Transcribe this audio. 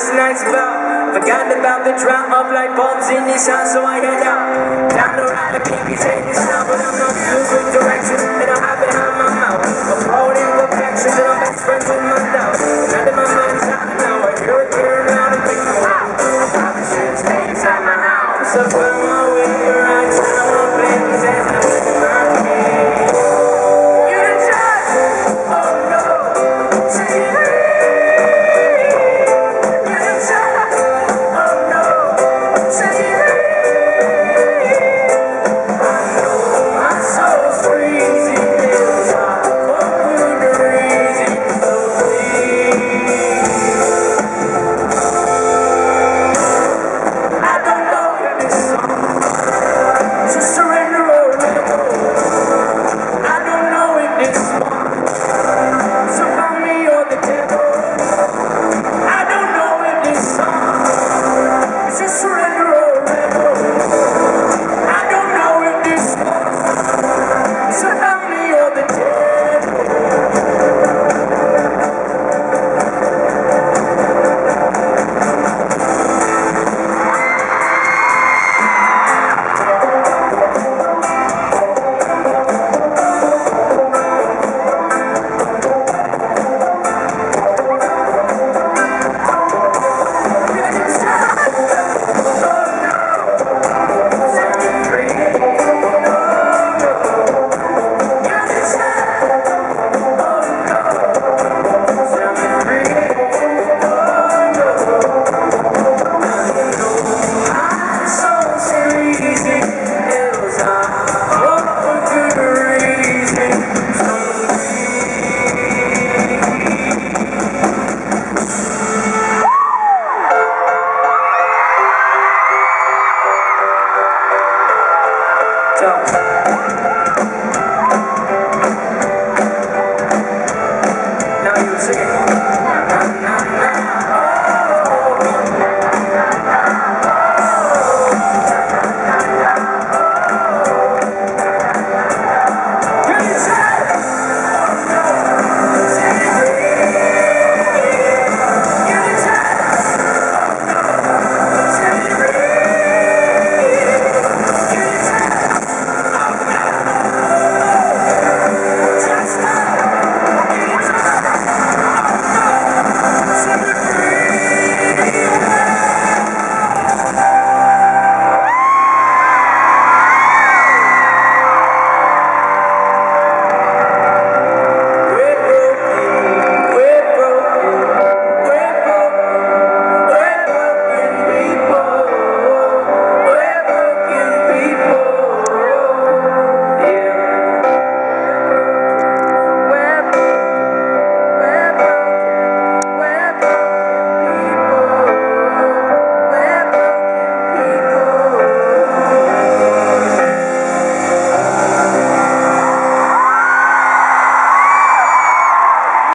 last night's bout Forgot about the drop of light bulbs in his house, so I head out